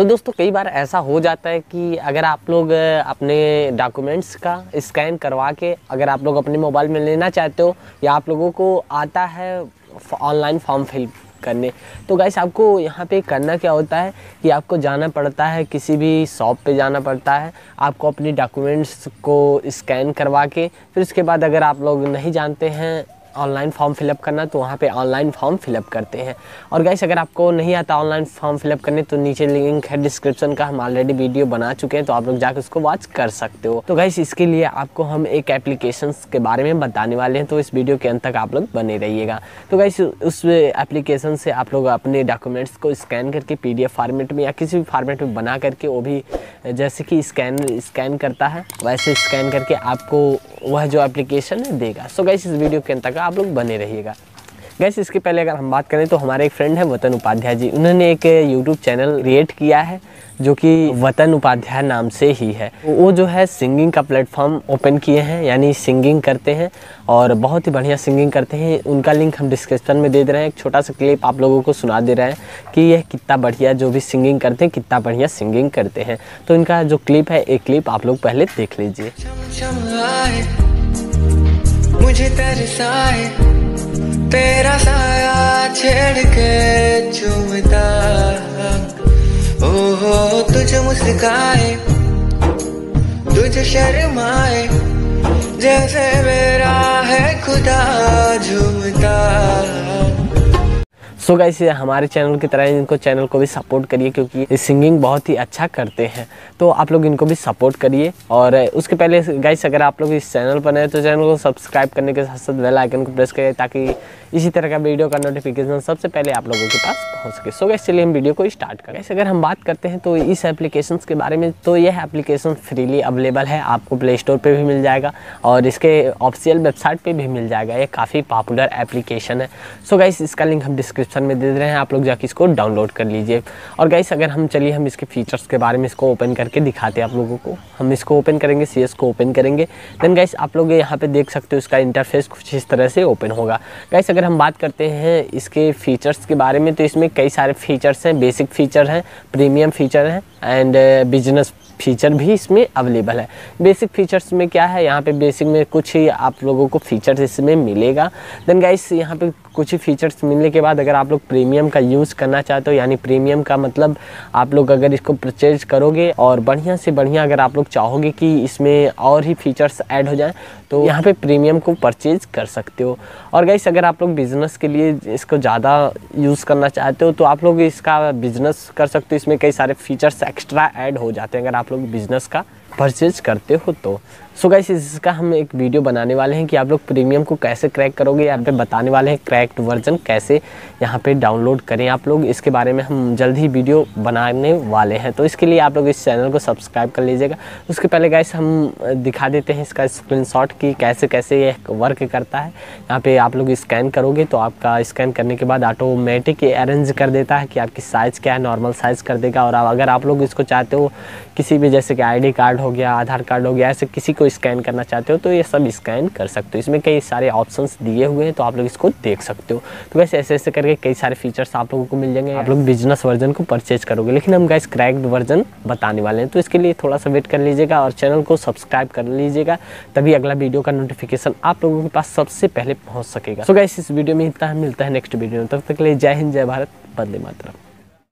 तो दोस्तों, कई बार ऐसा हो जाता है कि अगर आप लोग अपने डॉक्यूमेंट्स का स्कैन करवा के अगर आप लोग अपने मोबाइल में लेना चाहते हो या आप लोगों को आता है ऑनलाइन फॉर्म फिल करने तो गाइस आपको यहाँ पे करना क्या होता है कि आपको जाना पड़ता है, किसी भी शॉप पे जाना पड़ता है, आपको अपनी डॉक्यूमेंट्स को स्कैन करवा के, फिर उसके बाद अगर आप लोग नहीं जानते हैं ऑनलाइन फॉर्म फिलअप करना तो वहाँ पे ऑनलाइन फॉर्म फिलअप करते हैं। और गाइस अगर आपको नहीं आता ऑनलाइन फॉर्म फिलअप करने तो नीचे लिंक है डिस्क्रिप्शन का, हम ऑलरेडी वीडियो बना चुके हैं तो आप लोग जाकर उसको वॉच कर सकते हो। तो गाइस इसके लिए आपको हम एक एप्लीकेशन के बारे में बताने वाले हैं तो इस वीडियो के अंत तक आप लोग बने रहिएगा। तो गाइस उस एप्लीकेशन से आप लोग अपने डॉक्यूमेंट्स को स्कैन करके पी फॉर्मेट में या किसी भी फॉर्मेट में बना करके, वो भी जैसे कि स्कैन स्कैन करता है, वैसे स्कैन करके आपको वह जो एप्लीकेशन है, देगा। सो गाइस इस वीडियो के अंत तक आप लोग बने रहिएगा। गैस इसके पहले अगर हम बात करें तो हमारे एक फ्रेंड है, वतन उपाध्याय जी। उन्होंने एक यूट्यूब चैनल क्रिएट किया है, जो कि वतन उपाध्याय नाम से ही है। वो जो है सिंगिंग का प्लेटफॉर्म ओपन किए हैं, यानी सिंगिंग करते हैं, और बहुत ही बढ़िया सिंगिंग करते हैं। उनका लिंक हम डिस्क्रिप्शन में दे दे रहे हैं। एक छोटा सा क्लिप आप लोगों को सुना दे रहे हैं कि यह कितना बढ़िया जो भी सिंगिंग करते हैं, कितना बढ़िया सिंगिंग करते हैं। तो इनका जो क्लिप है, एक क्लिप आप लोग पहले देख लीजिए। मुझे तरसाए तेरा साया छेड़ के चूमता ओहो तुझे मुस्काए तुझे शर्माए जैसे मेरा है खुदा। सो गाइस हमारे चैनल की तरह इनको चैनल को भी सपोर्ट करिए क्योंकि सिंगिंग बहुत ही अच्छा करते हैं। तो आप लोग इनको भी सपोर्ट करिए और उसके पहले गाइस अगर आप लोग इस चैनल पर नए तो चैनल को सब्सक्राइब करने के साथ साथ बेल आइकन को प्रेस करिए ताकि इसी तरह का वीडियो का नोटिफिकेशन सबसे पहले आप लोगों के पास पहुँच सके। सो गाइस चलिए हम वीडियो को स्टार्ट करें। अगर हम बात करते हैं तो इस एप्लीकेशन के बारे में तो यह एप्लीकेशन फ्रीली अवेलेबल है। आपको प्ले स्टोर पर भी मिल जाएगा और इसके ऑफिशियल वेबसाइट पर भी मिल जाएगा। ये काफ़ी पॉपुलर एप्लीकेशन है। सो गाइस इसका लिंक हम डिस्क्रिप्शन में दे रहे हैं, आप लोग जाके इसको डाउनलोड कर लीजिए। और गाइस अगर हम चलिए, हम इसके फीचर्स के बारे में इसको ओपन करके दिखाते हैं आप लोगों को। हम इसको ओपन करेंगे सीएस को ओपन करेंगे। देन गाइस आप लोग यहाँ पे देख सकते हो इसका इंटरफेस कुछ इस तरह से ओपन होगा। गाइस अगर हम बात करते हैं इसके फीचर्स के बारे में तो इसमें कई सारे फीचर्स हैं बेसिक फीचर हैं प्रीमियम फीचर हैं एंड बिज़नेस फीचर भी इसमें अवेलेबल है। बेसिक फीचर्स में क्या है, यहाँ पे बेसिक में कुछ ही आप लोगों को फीचर्स इसमें मिलेगा। देन गाइस यहाँ पे कुछ ही फीचर्स मिलने के बाद अगर आप लोग प्रीमियम का यूज़ करना चाहते हो, यानी प्रीमियम का मतलब आप लोग अगर इसको परचेज करोगे और बढ़िया से बढ़िया अगर आप लोग चाहोगे कि इसमें और ही फीचर्स ऐड हो जाएँ तो यहाँ पे प्रीमियम को परचेज कर सकते हो। और गाइस अगर आप लोग बिज़नेस के लिए इसको ज़्यादा यूज़ करना चाहते हो तो आप लोग इसका बिज़नेस कर सकते हो। इसमें कई सारे फीचर्स एक्स्ट्रा ऐड हो जाते हैं, अगर आप लोग बिज़नेस का परचेज करते हो तो सो गाइस इसका हम एक वीडियो बनाने वाले हैं कि आप लोग प्रीमियम को कैसे क्रैक करोगे, यहाँ पे बताने वाले हैं क्रैक्ड वर्जन कैसे यहाँ पे डाउनलोड करें आप लोग। इसके बारे में हम जल्द ही वीडियो बनाने वाले हैं। तो इसके लिए आप लोग इस चैनल को सब्सक्राइब कर लीजिएगा। उसके पहले गाइस हम दिखा देते हैं इसका स्क्रीनशॉट कि कैसे कैसे ये वर्क करता है। यहाँ पर आप लोग स्कैन करोगे तो आपका स्कैन करने के बाद ऑटोमेटिक अरेंज कर देता है कि आपकी साइज़ क्या है नॉर्मल साइज़ कर देगा। और अगर आप लोग इसको चाहते हो किसी भी, जैसे कि आईडी कार्ड हो गया, आधार कार्ड हो गया, ऐसे किसी को स्कैन करना चाहते हो तो ये सब स्कैन कर सकते हो। इसमें कई सारे ऑप्शंस दिए हुए हैं तो आप लोग इसको देख सकते हो। तो वैसे ऐसे ऐसे करके कई सारे फीचर्स आप लोगों को मिल जाएँगे। आप लोग बिज़नेस वर्जन को परचेज करोगे, लेकिन हम गैस क्रैक्ड वर्जन बताने वाले हैं। तो इसके लिए थोड़ा सा वेट कर लीजिएगा और चैनल को सब्सक्राइब कर लीजिएगा, तभी अगला वीडियो का नोटिफिकेशन आप लोगों के पास सबसे पहले पहुँच सकेगा। सो गैस इस वीडियो में इतना मिलता है नेक्स्ट वीडियो में। तब तक के लिए जय हिंद, जय भारत बंदे मातरम।